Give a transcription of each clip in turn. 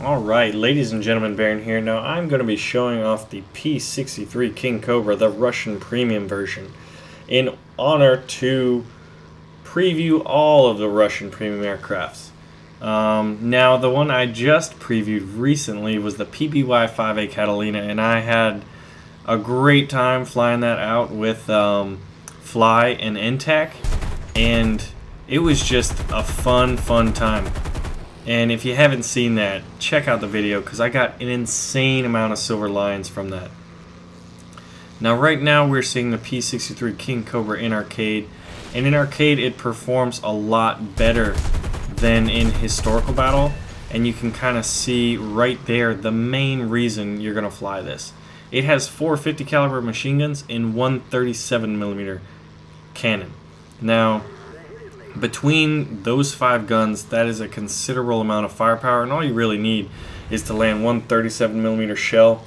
Alright, ladies and gentlemen, Baron here. Now I'm going to be showing off the P-63 King Cobra, the Russian premium version, in honor to preview all of the Russian premium aircrafts. Um, now the one I just previewed recently was the PBY-5A Catalina, and I had a great time flying that out with um, Fly and NTAC, and it was just a fun, fun time. And if you haven't seen that, check out the video because I got an insane amount of silver lions from that. Now right now we're seeing the P63 King Cobra in arcade. And in arcade it performs a lot better than in historical battle. And you can kind of see right there the main reason you're going to fly this. It has four 50 caliber machine guns and one 37 millimeter cannon. Now, between those five guns, that is a considerable amount of firepower, and all you really need is to land one 37 millimeter shell,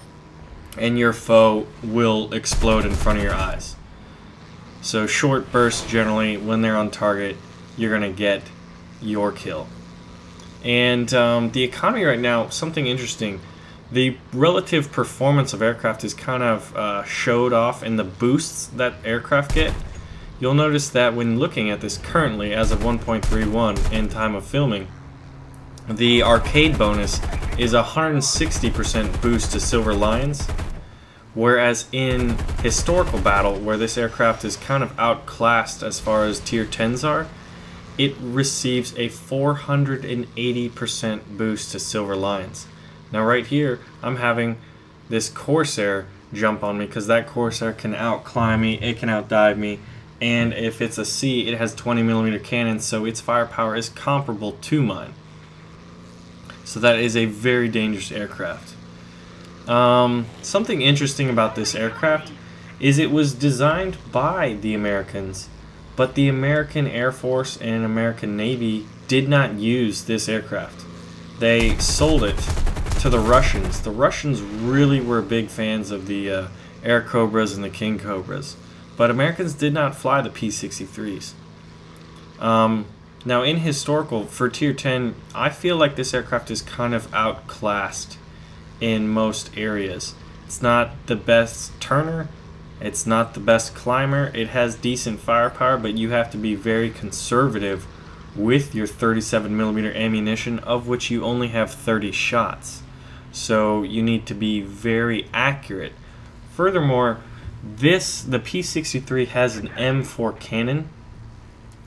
and your foe will explode in front of your eyes. So short bursts generally, when they're on target, you're gonna get your kill. And um, the economy right now, something interesting. The relative performance of aircraft is kind of uh, showed off in the boosts that aircraft get. You'll notice that when looking at this currently as of 1.31 in time of filming, the arcade bonus is a 160% boost to Silver Lions, whereas in historical battle, where this aircraft is kind of outclassed as far as tier 10s are, it receives a 480% boost to Silver Lions. Now right here, I'm having this Corsair jump on me because that Corsair can outclimb me, it can outdive me, and if it's a C, it has 20 millimeter cannons, so its firepower is comparable to mine. So that is a very dangerous aircraft. Um, something interesting about this aircraft is it was designed by the Americans, but the American Air Force and American Navy did not use this aircraft. They sold it to the Russians. The Russians really were big fans of the uh, Airacobras and the King Cobras but Americans did not fly the P-63s. Um, now, in historical, for Tier 10, I feel like this aircraft is kind of outclassed in most areas. It's not the best turner, it's not the best climber, it has decent firepower, but you have to be very conservative with your 37mm ammunition, of which you only have 30 shots. So you need to be very accurate. Furthermore, this, the P63 has an M4 cannon,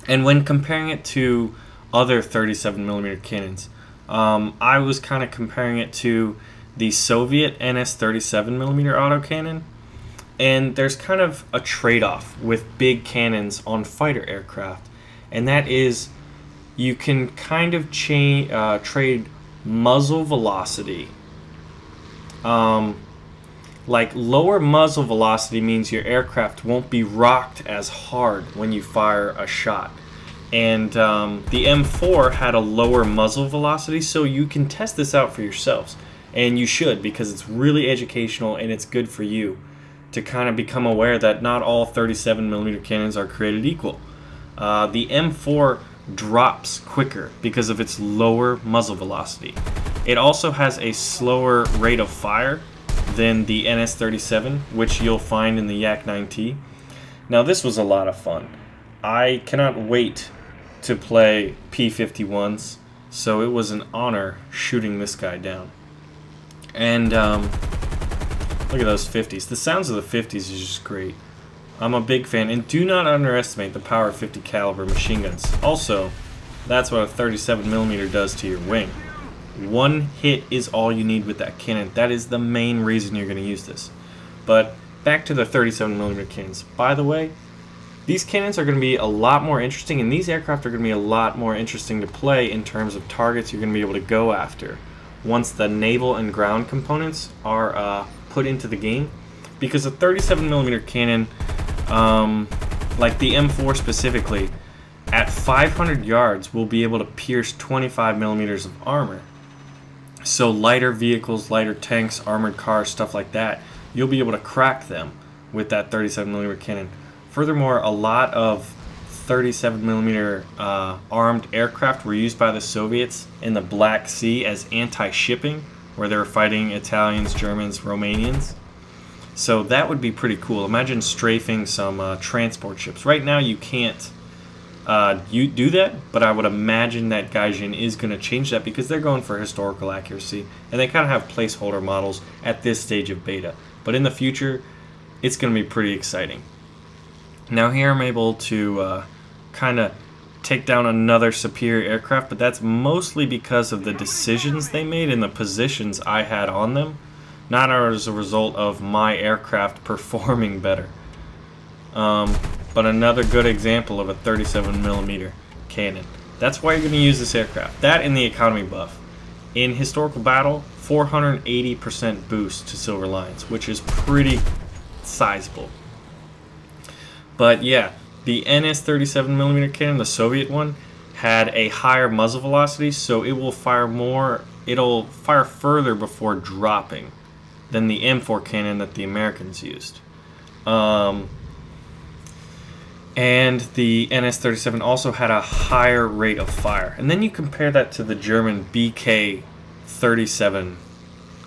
and when comparing it to other 37mm cannons, um, I was kind of comparing it to the Soviet NS 37mm autocannon, and there's kind of a trade-off with big cannons on fighter aircraft, and that is you can kind of uh, trade muzzle velocity um, like lower muzzle velocity means your aircraft won't be rocked as hard when you fire a shot. And um, the M4 had a lower muzzle velocity, so you can test this out for yourselves. And you should, because it's really educational and it's good for you to kind of become aware that not all 37mm cannons are created equal. Uh, the M4 drops quicker because of its lower muzzle velocity. It also has a slower rate of fire than the NS37, which you'll find in the Yak 9T. Now this was a lot of fun. I cannot wait to play P51s, so it was an honor shooting this guy down. And um, look at those 50s. The sounds of the 50s is just great. I'm a big fan, and do not underestimate the power of 50 caliber machine guns. Also, that's what a 37mm does to your wing. One hit is all you need with that cannon. That is the main reason you're going to use this. But back to the 37mm cannons. By the way, these cannons are going to be a lot more interesting, and these aircraft are going to be a lot more interesting to play in terms of targets you're going to be able to go after once the naval and ground components are uh, put into the game. Because a 37mm cannon, um, like the M4 specifically, at 500 yards will be able to pierce 25 millimeters of armor. So lighter vehicles, lighter tanks, armored cars, stuff like that, you'll be able to crack them with that 37 millimeter cannon. Furthermore, a lot of 37 millimeter uh, armed aircraft were used by the Soviets in the Black Sea as anti-shipping, where they were fighting Italians, Germans, Romanians. So that would be pretty cool. Imagine strafing some uh, transport ships. Right now you can't uh, you do that, but I would imagine that Gaijin is going to change that because they're going for historical accuracy, and they kind of have placeholder models at this stage of beta. But in the future, it's going to be pretty exciting. Now here I'm able to uh, kind of take down another superior aircraft, but that's mostly because of the decisions they made and the positions I had on them, not as a result of my aircraft performing better. Um, but another good example of a 37 millimeter cannon. That's why you're going to use this aircraft. That in the economy buff. In historical battle, 480% boost to Silver Lions, which is pretty sizable. But yeah, the NS 37 millimeter cannon, the Soviet one, had a higher muzzle velocity, so it will fire more. It'll fire further before dropping than the M4 cannon that the Americans used. Um, and the NS-37 also had a higher rate of fire. And then you compare that to the German BK-37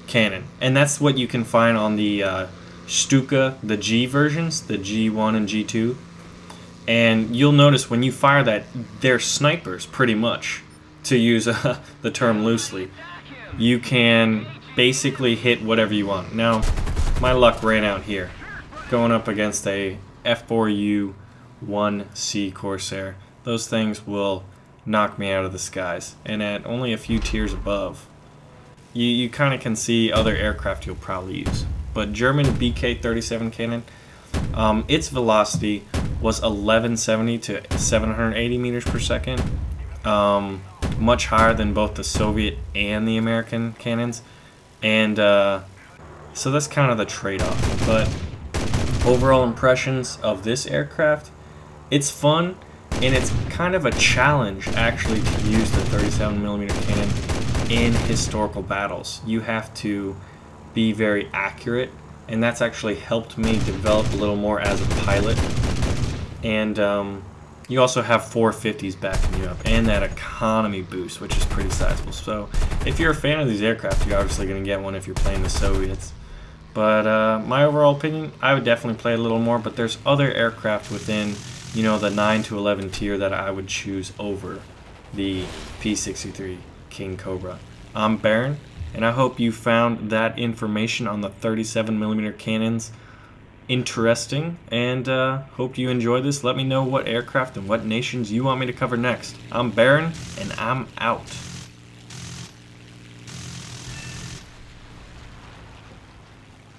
cannon, and that's what you can find on the uh, Stuka, the G versions, the G1 and G2. And you'll notice when you fire that, they're snipers pretty much, to use uh, the term loosely. You can basically hit whatever you want. Now, my luck ran out here, going up against a F4U 1C Corsair. Those things will knock me out of the skies. And at only a few tiers above, you, you kind of can see other aircraft you'll probably use. But German BK-37 cannon, um, its velocity was 1170 to 780 meters per second. Um, much higher than both the Soviet and the American cannons. And uh, so that's kind of the trade-off. But overall impressions of this aircraft, it's fun, and it's kind of a challenge actually to use the 37 millimeter cannon in historical battles. You have to be very accurate, and that's actually helped me develop a little more as a pilot. And um, you also have 450s backing you up, and that economy boost, which is pretty sizable. So if you're a fan of these aircraft, you're obviously going to get one if you're playing the Soviets. But uh, my overall opinion, I would definitely play a little more, but there's other aircraft within you know, the 9 to 11 tier that I would choose over the P63 King Cobra. I'm Baron, and I hope you found that information on the 37mm cannons interesting, and uh, hope you enjoy this. Let me know what aircraft and what nations you want me to cover next. I'm Baron, and I'm out.